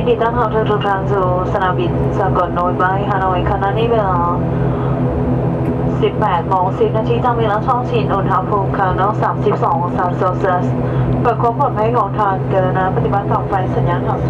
ยินดีต้อนรับทุกท่านสู่สนามบินสากลโนยบายฮานอยขณะนี้เวลา18โมง10นาทีตามเวลาท้องถิ่นอุณหภูมิข้างนอก32องศาเซลเซียสเปิดควาผลให้ของทางเดินนะปฏิบัติต่อไฟสัญญาณของ